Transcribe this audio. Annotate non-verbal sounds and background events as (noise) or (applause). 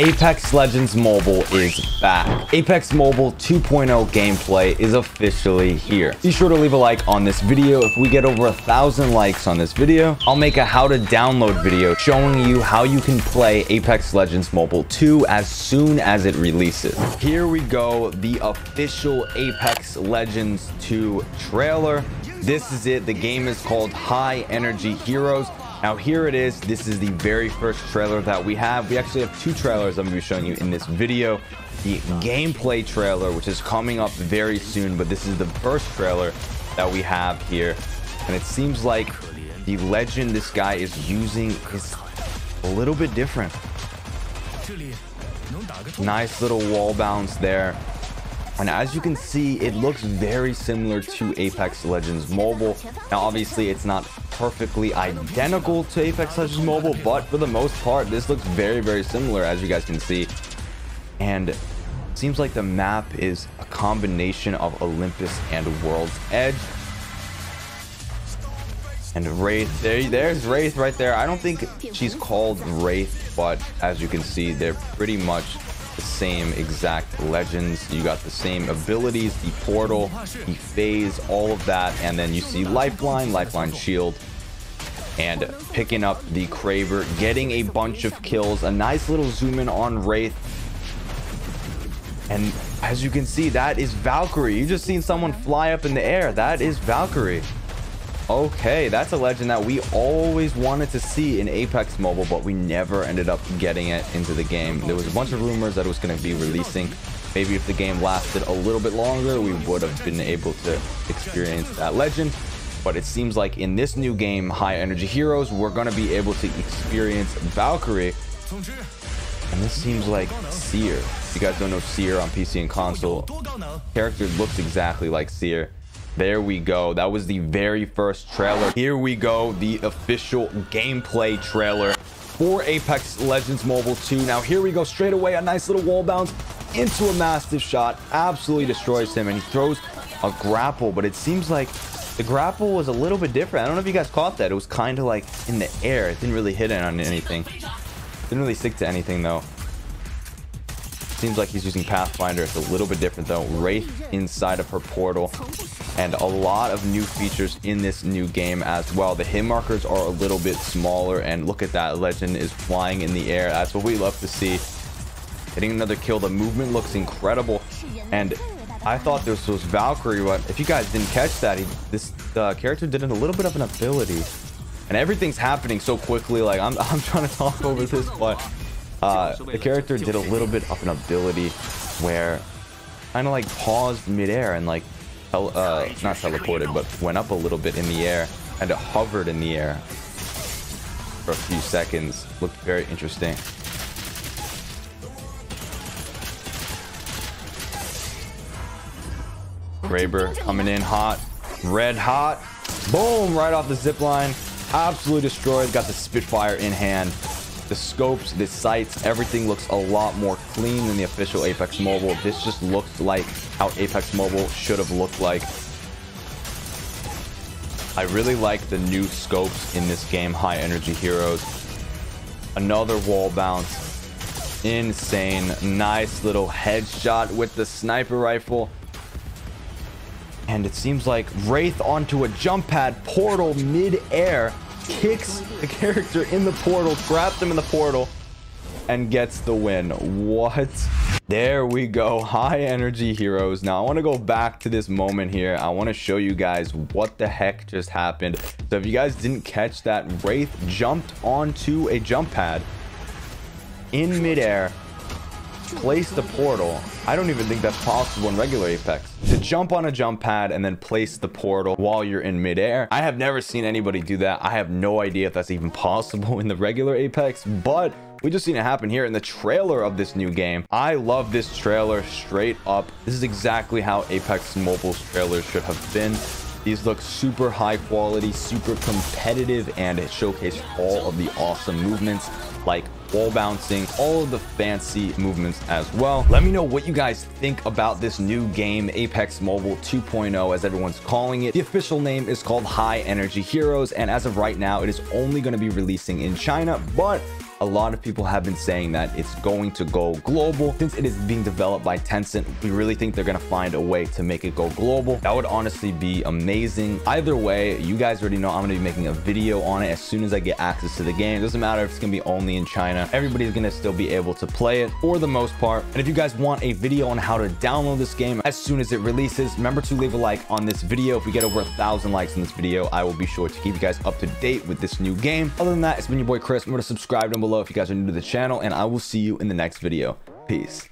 Apex Legends Mobile is back. Apex Mobile 2.0 gameplay is officially here. Be sure to leave a like on this video. If we get over a thousand likes on this video, I'll make a how to download video showing you how you can play Apex Legends Mobile 2 as soon as it releases. Here we go, the official Apex Legends 2 trailer. This is it. The game is called High Energy Heroes. Now here it is. This is the very first trailer that we have. We actually have two trailers I'm going to be showing you in this video. The gameplay trailer, which is coming up very soon, but this is the first trailer that we have here. And it seems like the legend this guy is using is a little bit different. Nice little wall bounce there. And as you can see, it looks very similar to Apex Legends Mobile. Now, obviously, it's not perfectly identical to Apex Legends Mobile, but for the most part, this looks very, very similar, as you guys can see. And seems like the map is a combination of Olympus and World's Edge. And Wraith, there, there's Wraith right there. I don't think she's called Wraith, but as you can see, they're pretty much the same exact legends. You got the same abilities, the portal, the phase, all of that. And then you see Lifeline, Lifeline Shield, and picking up the Kraber, getting a bunch of kills. A nice little zoom in on Wraith. And as you can see, that is Valkyrie. You just seen someone fly up in the air. That is Valkyrie. Okay, that's a legend that we always wanted to see in Apex Mobile, but we never ended up getting it into the game. There was a bunch of rumors that it was going to be releasing. Maybe if the game lasted a little bit longer, we would have been able to experience that legend. But it seems like in this new game, High Energy Heroes, we're going to be able to experience Valkyrie. And this seems like Seer. If you guys don't know Seer on PC and console, character looks exactly like Seer. There we go. That was the very first trailer. Here we go, the official gameplay trailer for Apex Legends Mobile 2. Now here we go, straight away, a nice little wall bounce into a massive shot. Absolutely destroys him, and he throws a grapple, but it seems like the grapple was a little bit different. I don't know if you guys caught that. It was kind of like in the air. It didn't really hit it on anything. Didn't really stick to anything, though. Seems like he's using Pathfinder. It's a little bit different though. Wraith inside of her portal. And a lot of new features in this new game as well. The hit markers are a little bit smaller. And look at that. Legend is flying in the air. That's what we love to see. Hitting another kill. The movement looks incredible. And I thought this was Valkyrie, but if you guys didn't catch that, he, this uh, character did a little bit of an ability. And everything's happening so quickly. Like, I'm, (laughs) I'm trying to talk over this, but uh, the character did a little bit of an ability where kind of like paused midair and like uh, not teleported but went up a little bit in the air and it hovered in the air for a few seconds. Looked very interesting. Kraber coming in hot. Red hot. Boom right off the zip line. Absolutely destroyed. Got the Spitfire in hand the scopes, the sights, everything looks a lot more clean than the official Apex Mobile. This just looks like how Apex Mobile should have looked like. I really like the new scopes in this game, High Energy Heroes. Another wall bounce. Insane. Nice little headshot with the sniper rifle. And it seems like Wraith onto a jump pad portal mid-air kicks the character in the portal, traps him in the portal, and gets the win. What? There we go. High energy heroes. Now, I want to go back to this moment here. I want to show you guys what the heck just happened. So if you guys didn't catch that, Wraith jumped onto a jump pad in midair place the portal. I don't even think that's possible in regular Apex. To jump on a jump pad and then place the portal while you're in midair. I have never seen anybody do that. I have no idea if that's even (laughs) possible in the regular Apex, but we just seen it happen here in the trailer of this new game. I love this trailer straight up. This is exactly how Apex Mobile's trailers should have been. These look super high quality, super competitive, and it showcased all of the awesome movements like wall bouncing, all of the fancy movements as well. Let me know what you guys think about this new game, Apex Mobile 2.0, as everyone's calling it. The official name is called High Energy Heroes, and as of right now, it is only going to be releasing in China, but a lot of people have been saying that it's going to go global since it is being developed by Tencent. We really think they're going to find a way to make it go global. That would honestly be amazing. Either way, you guys already know I'm going to be making a video on it as soon as I get access to the game. It doesn't matter if it's going to be only in China. Everybody's going to still be able to play it for the most part. And if you guys want a video on how to download this game as soon as it releases, remember to leave a like on this video. If we get over a thousand likes in this video, I will be sure to keep you guys up to date with this new game. Other than that, it's been your boy Chris. Remember to subscribe down below if you guys are new to the channel, and I will see you in the next video. Peace.